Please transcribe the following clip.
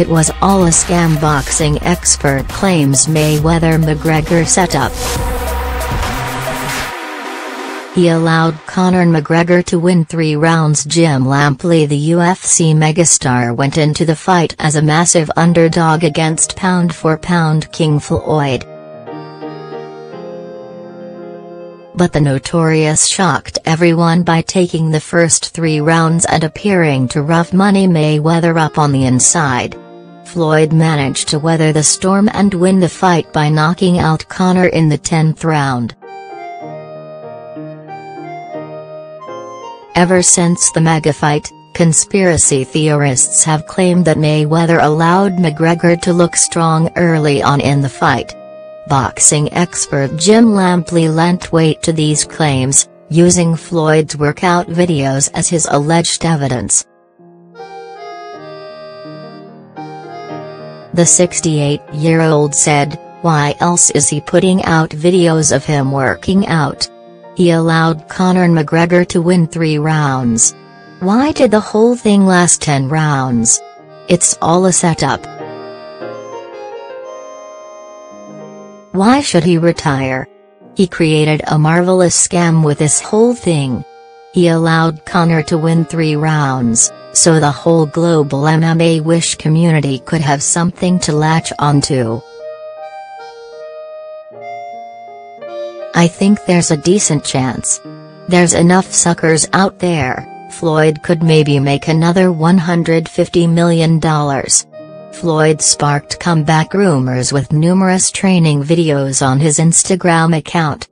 It was all a scam boxing expert claims Mayweather-McGregor setup. He allowed Conor McGregor to win three rounds Jim Lampley the UFC megastar went into the fight as a massive underdog against pound-for-pound -pound King Floyd. But the Notorious shocked everyone by taking the first three rounds and appearing to rough money Mayweather up on the inside. Floyd managed to weather the storm and win the fight by knocking out Conor in the 10th round. Ever since the mega fight, conspiracy theorists have claimed that Mayweather allowed McGregor to look strong early on in the fight. Boxing expert Jim Lampley lent weight to these claims, using Floyd's workout videos as his alleged evidence. The 68-year-old said, why else is he putting out videos of him working out? He allowed Conor McGregor to win three rounds. Why did the whole thing last 10 rounds? It's all a setup. Why should he retire? He created a marvelous scam with this whole thing. He allowed Conor to win three rounds, so the whole global MMA wish community could have something to latch onto. I think there's a decent chance. There's enough suckers out there, Floyd could maybe make another $150 million. Floyd sparked comeback rumors with numerous training videos on his Instagram account.